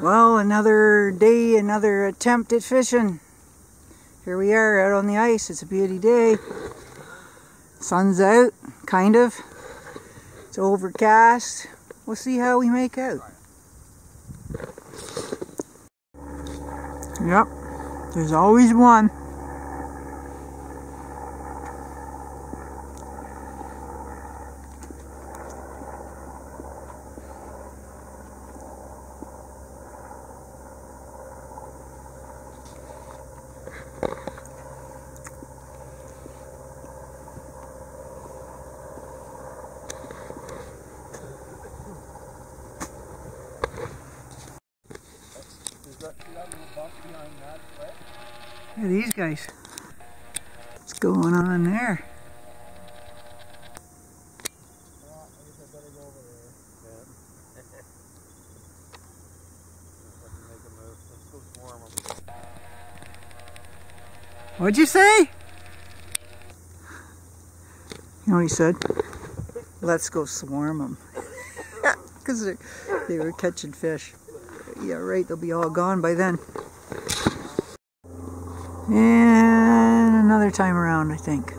Well, another day, another attempt at fishing. Here we are out on the ice. It's a beauty day. Sun's out, kind of. It's overcast. We'll see how we make out. Yep, there's always one. Look at these guys. What's going on there? What'd you say? You know what he said? Let's go swarm them. Because they were catching fish. Yeah, right, they'll be all gone by then. And another time around, I think.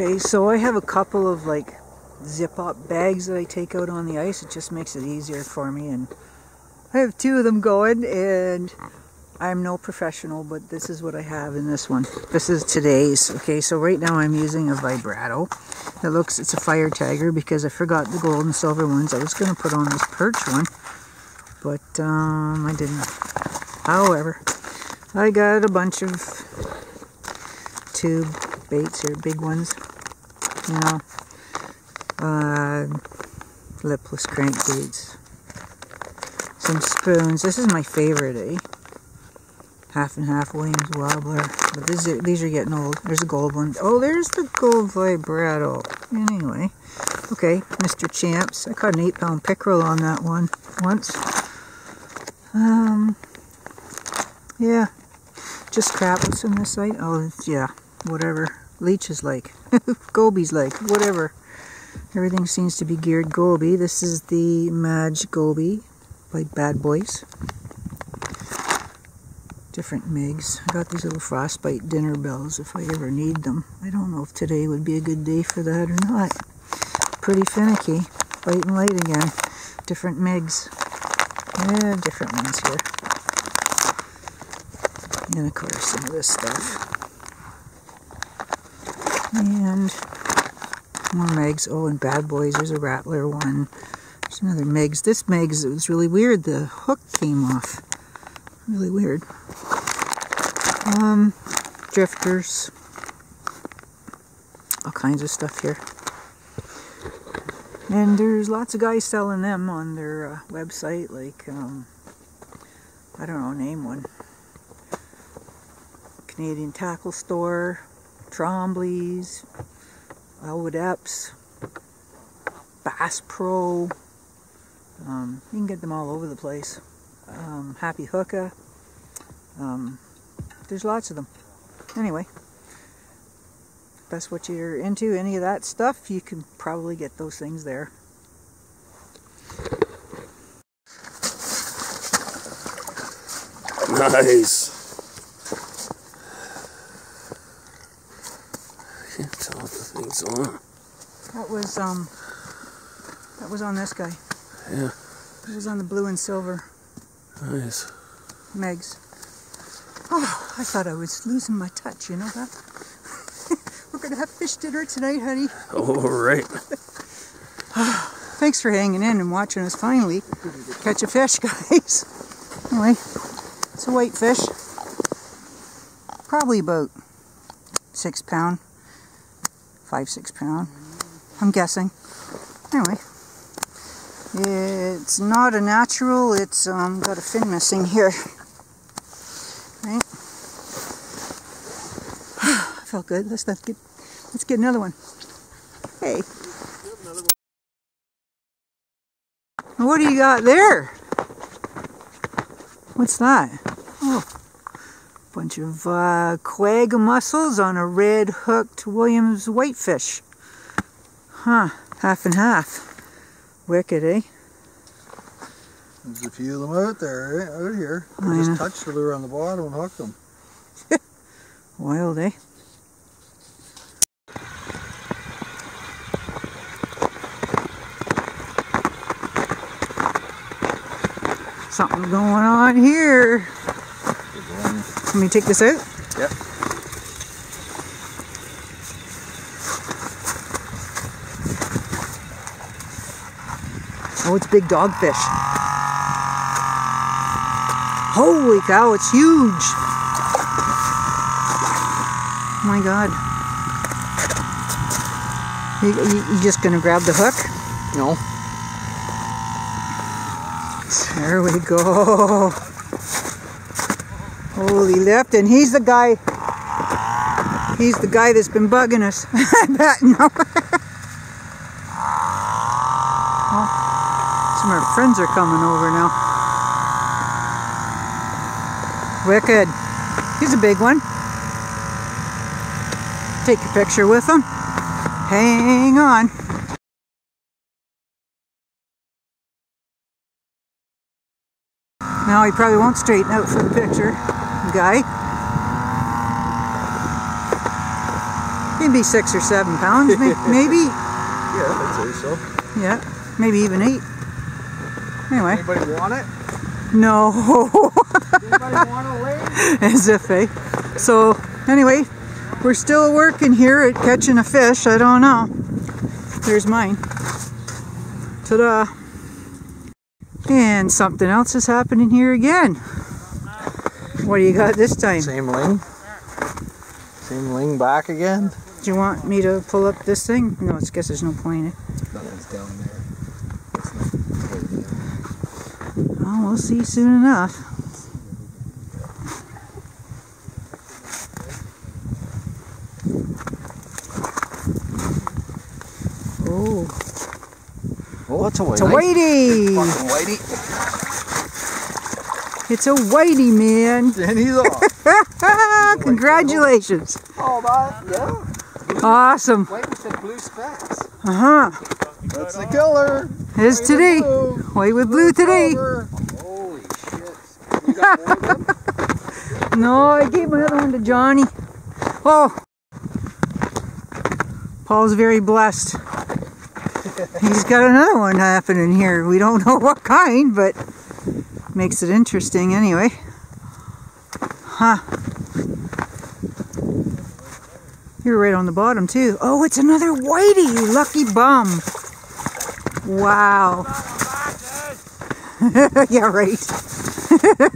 Okay, so I have a couple of like zip up bags that I take out on the ice. It just makes it easier for me and I have two of them going and I'm no professional, but this is what I have in this one. This is today's. Okay, so right now I'm using a vibrato. It looks, it's a fire tiger because I forgot the gold and silver ones. I was going to put on this perch one, but um, I didn't. However, I got a bunch of tube baits here, big ones, know, uh, lipless crankbaits, some spoons. This is my favorite, eh? Half and half Williams Wobbler. But these are, these are getting old. There's a gold one. Oh, there's the gold vibrato. Anyway, okay, Mr. Champs. I caught an eight pound pickerel on that one once. Um, yeah, just crap. What's in this site? Oh, yeah, whatever. Leech is like, Goby's like, whatever. Everything seems to be geared Goby. This is the Madge Goby by Bad Boys. Different Meegs. I got these little frostbite dinner bells if I ever need them. I don't know if today would be a good day for that or not. Pretty finicky. Biting light again. Different Meegs. Yeah, different ones here. And of course some of this stuff. And more Meegs. Oh, and Bad Boys. There's a Rattler one. There's another Meegs. This Meegs, it was really weird. The hook came off. Really weird. Um, drifters. All kinds of stuff here. And there's lots of guys selling them on their uh, website. Like, um, I don't know, name one. Canadian Tackle Store. Trombley's, Elwood Epps, Bass Pro. Um, you can get them all over the place. Um, Happy Hookah. Um, there's lots of them. Anyway, if that's what you're into, any of that stuff, you can probably get those things there. Nice. That was um that was on this guy. Yeah, It was on the blue and silver nice. Meegs. Oh, I thought I was losing my touch, you know that? We're gonna have fish dinner tonight, honey. All right. Thanks for hanging in and watching us finally catch a fish, guys. Anyway, it's a white fish. Probably about six pound, five, six pound. I'm guessing. Anyway, it's not a natural. It's um, got a fin missing here. Right? I felt good. Let's not get let's get another one. Hey. What do you got there? What's that? Oh, bunch of uh, quagga mussels on a red hooked Williams whitefish. Huh, half and half. Wicked, eh? There's a few of them out there, eh? out here. I just touched the lure on the bottom and hooked them. Wild, eh? Something going on here. Let me take this out. Yep. Oh, it's big dogfish. Holy cow, it's huge. Oh my god. You, you, you just gonna grab the hook? No. There we go. Holy lift, and he's the guy. He's the guy that's been bugging us. I bet no. Well, some of our friends are coming over now. Wicked. He's a big one. Take a picture with him. Hang on. Now he probably won't straighten out for the picture, guy. Maybe six or seven pounds, maybe. Yeah, I'd say so. Yeah, maybe even eight. Anyway, Anybody want it? no, Anybody want as if eh. So anyway, we're still working here at catching a fish. I don't know. There's mine. Ta-da! And something else is happening here again. What do you got this time? Same ling. Same ling back again. Do you want me to pull up this thing? No, I guess there's no point. eh? Nothing's down there. Not. Oh, we'll see soon enough. Oh, Oh, it's a whitey. it's a whitey! It's a whitey, man! And he's off. Congratulations! oh, that, yeah. Awesome! White with the blue specks. Uh huh. That's the killer. It's today. Blue. White with blue today. Silver. Holy shit. You got more of them? No, I gave my other one to Johnny. Oh, Paul's very blessed. He's got another one happening here. We don't know what kind, but makes it interesting anyway. Huh. You're right on the bottom too. Oh, it's another whitey, you lucky bum. Wow. yeah, right.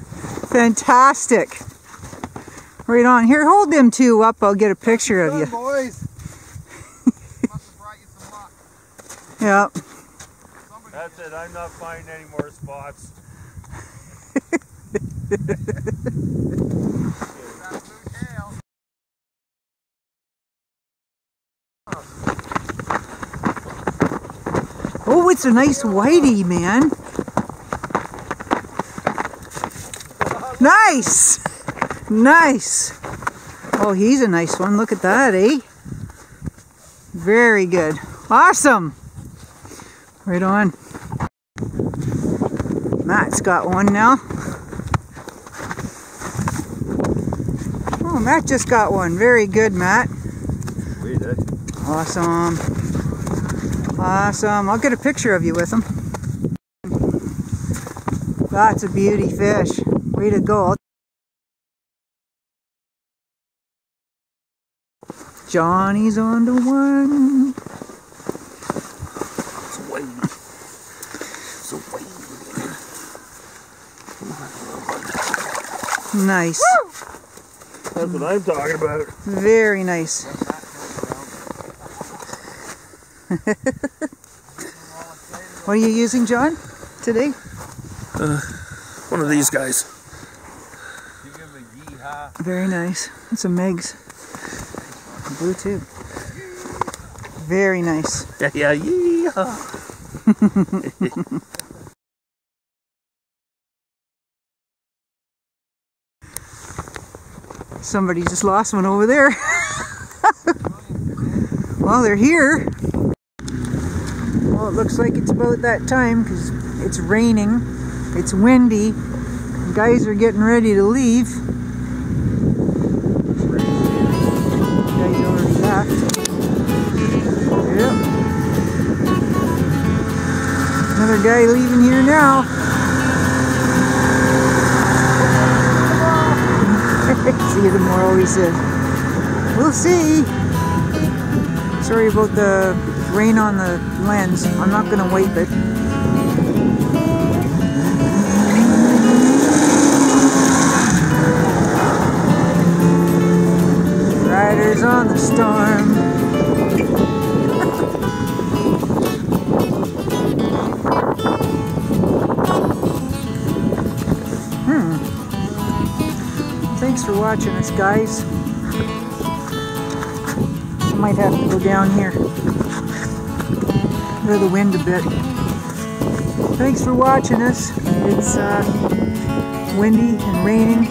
Fantastic. Right on. Here, hold them two up. I'll get a picture of you. Good boys. Yeah. That's it. I'm not finding any more spots. Oh, it's a nice whitey, man. Nice. Nice. Oh, he's a nice one. Look at that, eh? Very good. Awesome. Right on. Matt's got one now. Oh, Matt just got one. Very good, Matt. Wait, eh? Awesome. Awesome. I'll get a picture of you with him. That's a beauty fish. Way to go. Johnny's on to one. It's white. It's a white. Nice. That's what I'm talking about. Very nice. what are you using, John, today? Uh, one of these guys. You give a yeehaw. Very nice. It's a Meegs. blue too. Very nice. Yeah, yeah, yeah. Somebody just lost one over there. well, they're here. Well, it looks like it's about that time because it's raining, it's windy, guys are getting ready to leave. Yep. Another guy leaving here now. See tomorrow, he said. We'll see. Sorry about the rain on the lens. I'm not going to wipe it. Riders on the storm. Thanks for watching us, guys. I might have to go down here. Clear the wind a bit. Thanks for watching us. It's uh, windy and raining.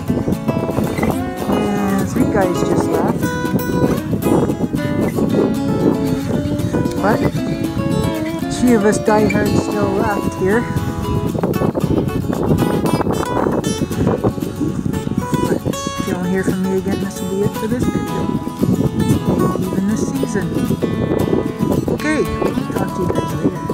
And three guys just left. But three of us diehards still left here. Hear from me again, this will be it for this video. Even this season. Okay, talk to you guys later.